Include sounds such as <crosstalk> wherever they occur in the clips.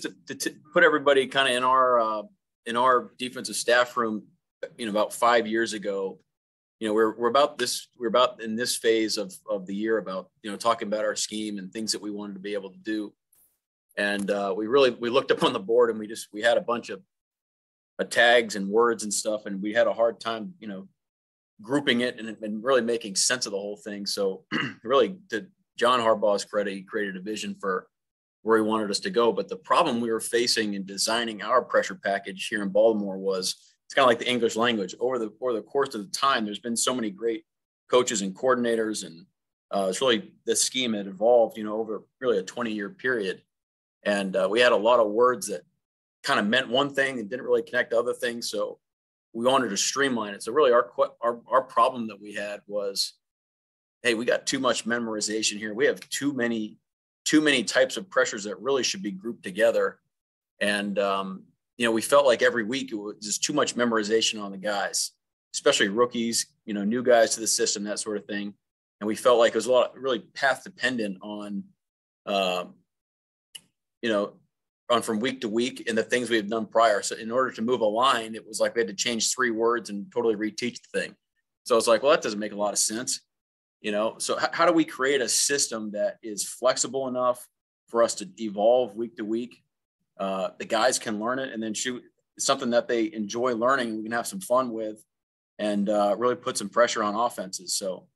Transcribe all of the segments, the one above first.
to, to, put everybody kind of in our uh, in our defensive staff room, you know, about five years ago, you know, we're we're about this we're about in this phase of of the year about you know talking about our scheme and things that we wanted to be able to do, and uh, we really we looked up on the board and we just we had a bunch of uh, tags and words and stuff, and we had a hard time, you know, grouping it and, and really making sense of the whole thing. So <clears throat> really, to John Harbaugh's credit, he created a vision for where he wanted us to go. But the problem we were facing in designing our pressure package here in Baltimore was it's kind of like the English language. Over the over the course of the time, there's been so many great coaches and coordinators, and uh, it's really the scheme had evolved, you know, over really a 20 year period. And uh, we had a lot of words that kind of meant one thing and didn't really connect to other things. So we wanted to streamline it. So really, our our our problem that we had was, hey, we got too much memorization here. We have too many too many types of pressures that really should be grouped together. And, um, you know, we felt like every week it was just too much memorization on the guys, especially rookies, you know, new guys to the system, that sort of thing. And we felt like it was a lot really path dependent on, um, you know, on from week to week and the things we had done prior. So in order to move a line, it was like we had to change three words and totally reteach the thing. So it's like, well, that doesn't make a lot of sense you know? So h- how do we create a system that is flexible enough for us to evolve week to week? Uh, the guys can learn it and then shoot something that they enjoy learning we can have some fun with and uh, really put some pressure on offenses. So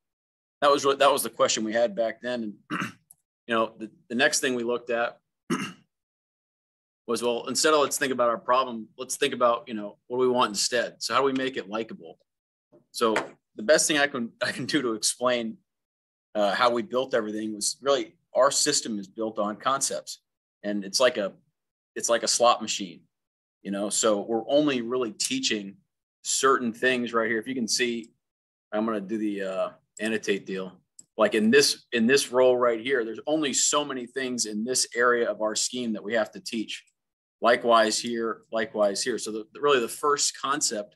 that was really, that was the question we had back then and <clears throat> you know the, the next thing we looked at <clears throat> was well instead of let's think about our problem let's think about you know what do we want instead? So how do we make it likable? So the best thing I can I can do to explain uh, how we built everything was really our system is built on concepts, and it's like a it's like a slot machine, you know. So we're only really teaching certain things right here. If you can see, I'm going to do the uh, annotate deal. Like in this in this role right here, there's only so many things in this area of our scheme that we have to teach. Likewise here, likewise here. So the, really the first concept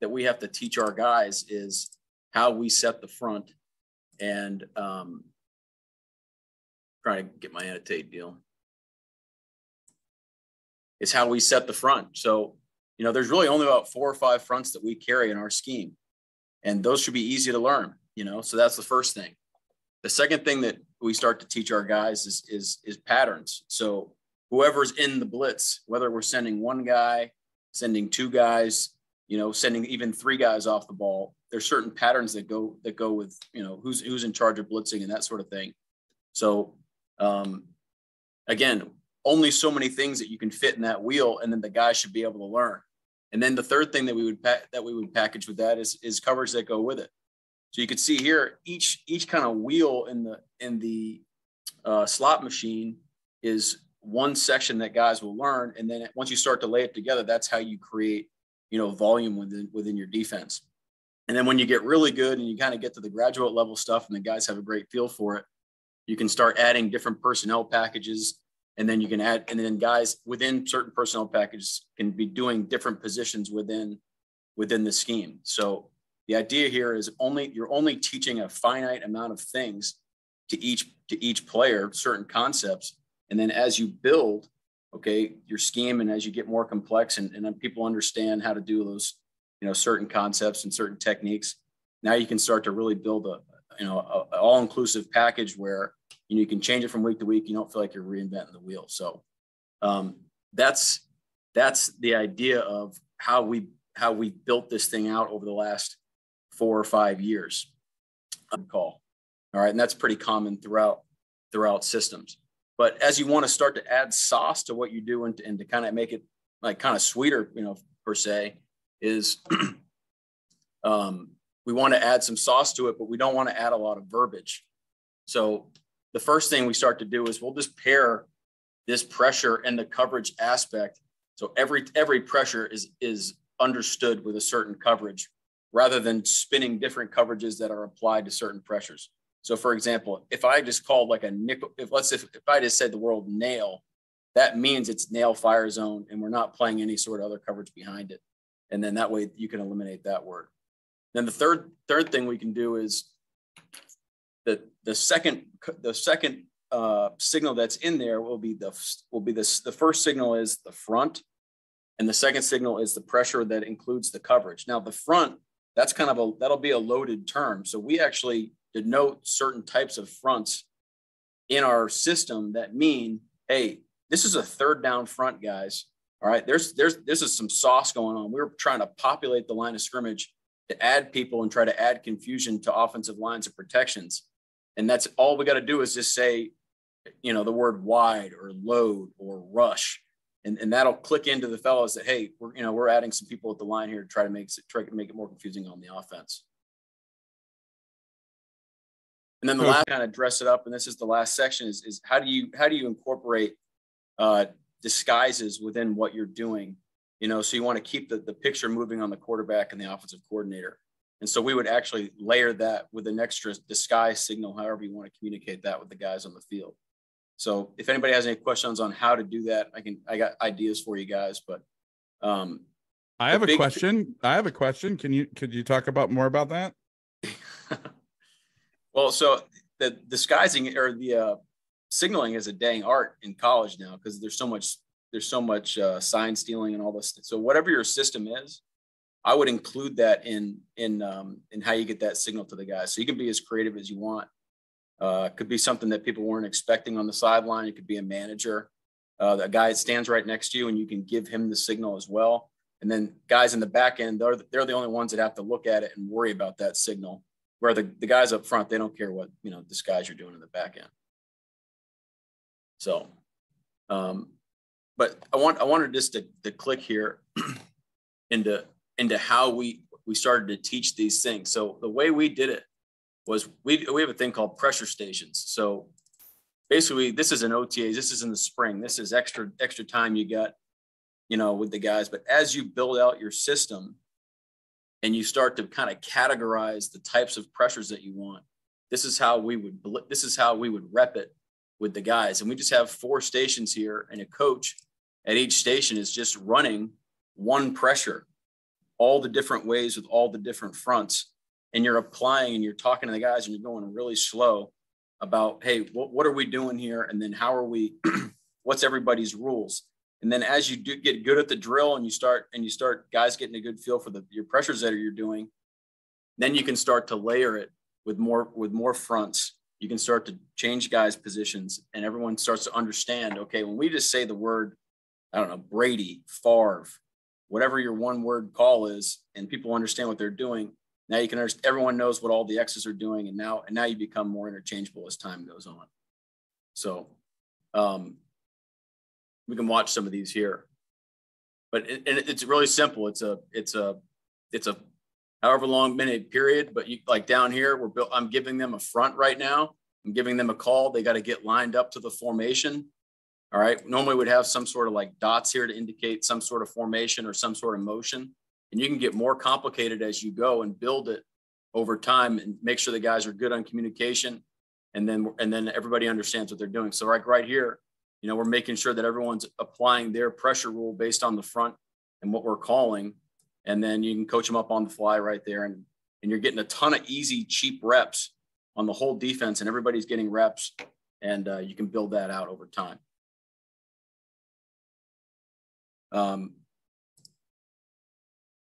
that we have to teach our guys is how we set the front and um, trying to get my annotate deal is how we set the front. So, you know, there's really only about four or five fronts that we carry in our scheme, and those should be easy to learn. You know, so that's the first thing. The second thing that we start to teach our guys is is is patterns. So whoever's in the blitz, whether we're sending one guy, sending two guys, you know, sending even three guys off the ball. There's certain patterns that go that go with you know who's who's in charge of blitzing and that sort of thing. So um, again, only so many things that you can fit in that wheel, and then the guy should be able to learn. And then the third thing that we would pa- that we would package with that is is covers that go with it. So you can see here each each kind of wheel in the in the uh, slot machine is one section that guys will learn, and then once you start to lay it together, that's how you create you know, volume within within your defense. And then when you get really good and you kind of get to the graduate level stuff and the guys have a great feel for it, you can start adding different personnel packages. And then you can add, and then guys within certain personnel packages can be doing different positions within within the scheme. So the idea here is only you're only teaching a finite amount of things to each to each player, certain concepts. And then as you build, okay? Your scheme and as you get more complex and, and people understand how to do those you know certain concepts and certain techniques. Now you can start to really build a you know a, a all-inclusive package where you know you can change it from week to week. You don't feel like you're reinventing the wheel. So um, that's that's the idea of how we how we built this thing out over the last four or five years call. All right? And that's pretty common throughout throughout systems but as you want to start to add sauce to what you do and, and to kind of make it like kind of sweeter, you know, per se, is <clears throat> um, we want to add some sauce to it, but we don't want to add a lot of verbiage. So the first thing we start to do is we'll just pair this pressure and the coverage aspect. So every every pressure is is understood with a certain coverage rather than spinning different coverages that are applied to certain pressures. So for example, if I just called like a nickel, if let's if, if I just said the word nail, that means it's nail fire zone and we're not playing any sort of other coverage behind it. And then that way you can eliminate that word. Then the third third thing we can do is the the second the second uh, signal that's in there will be the will be this the first signal is the front and the second signal is the pressure that includes the coverage now the front that's kind of a that'll be a loaded term so we actually denote certain types of fronts in our system that mean hey this is a third down front guys all right there's there's this is some sauce going on we're trying to populate the line of scrimmage to add people and try to add confusion to offensive lines of protections and that's all we got to do is just say, you know, the word wide or load or rush. And, and that'll click into the fellows that, hey, we're, you know, we're adding some people at the line here to try to make try to make it more confusing on the offense. And then the last kind of dress it up, and this is the last section is, is how do you, how do you incorporate uh, disguises within what you're doing? You know, so you want to keep the, the picture moving on the quarterback and the offensive coordinator. And so we would actually layer that with an extra disguise signal, however you want to communicate that with the guys on the field. So if anybody has any questions on how to do that, I can, I got ideas for you guys, but. Um, I have a question. I have a question. Can you, could you talk about more about that? Well, so the disguising or the uh, signaling is a dang art in college now because there's so much, there's so much uh, sign stealing and all this. So whatever your system is, I would include that in in um, in how you get that signal to the guys. So you can be as creative as you want. Uh, could be something that people weren't expecting on the sideline. It could be a manager, uh, the guy that stands right next to you, and you can give him the signal as well. And then guys in the back end, they're they're the only ones that have to look at it and worry about that signal. Where the, the guys up front, they don't care what you know disguise you're doing in the back end. So, um, but I want I wanted just to, to click here <clears throat> into into how we we started to teach these things. So the way we did it was we we have a thing called pressure stations. So basically, this is an OTA. This is in the spring. This is extra extra time you got, you know, with the guys. But as you build out your system, and you start to kind of categorize the types of pressures that you want, this is how we would this is how we would rep it with the guys. And we just have four stations here, and a coach at each station is just running one pressure all the different ways with all the different fronts. And you're applying and you're talking to the guys and you're going really slow about hey what, what are we doing here? And then how are we <clears throat> what's everybody's rules and then as you do get good at the drill and you start and you start guys getting a good feel for the your pressures that you're doing then you can start to layer it with more with more fronts you can start to change guys positions and everyone starts to understand okay when we just say the word i don't know brady Favre, whatever your one word call is, and people understand what they're doing. Now you can understand, everyone knows what all the X's are doing. And now, and now you become more interchangeable as time goes on. So um, we can watch some of these here, but it, and it's really simple. It's a, it's a, it's a however long minute period, but you like down here, we're built, I'm giving them a front right now. I'm giving them a call. They got to get lined up to the formation. All right. Normally we'd have some sort of like dots here to indicate some sort of formation or some sort of motion. And you can get more complicated as you go and build it over time and make sure the guys are good on communication. And then, and then everybody understands what they're doing. So like right here, you know, we're making sure that everyone's applying their pressure rule based on the front and what we're calling. And then you can coach them up on the fly right there. And, and you're getting a ton of easy, cheap reps on the whole defense and everybody's getting reps and uh, you can build that out over time. Um,